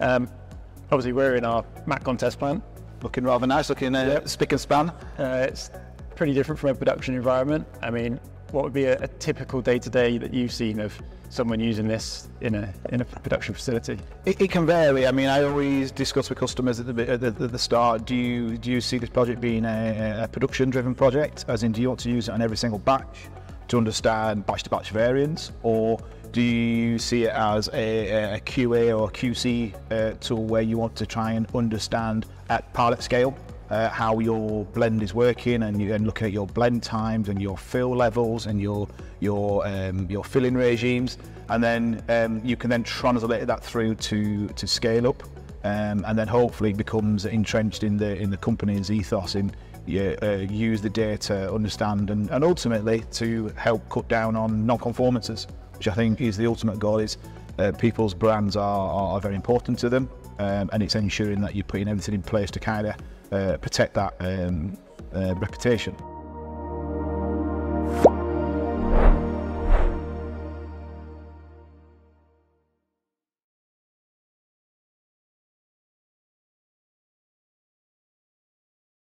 Um, obviously, we're in our MatCon test plant. Looking rather nice, looking uh, Yep. spick and span. Uh, it's pretty different from a production environment. I mean, what would be a, a typical day-to-day that you've seen of someone using this in a in a production facility? It, it can vary. I mean, I always discuss with customers at the, at the, at the start. Do you do you see this project being a, a production-driven project, as in do you want to use it on every single batch to understand batch-to-batch variance, or do you see it as a, a QA or QC uh, tool where you want to try and understand at pilot scale uh, how your blend is working and you looking at your blend times and your fill levels and your your um, your filling regimes. And then um, you can then translate that through to to scale up um, and then hopefully becomes entrenched in the in the company's ethos in yeah, uh, use the data understand and, and ultimately to help cut down on non-conformances which I think is the ultimate goal is uh, people's brands are, are, very important to them um, and it's ensuring that you're putting everything in place to kind of uh, protect that um, uh, reputation.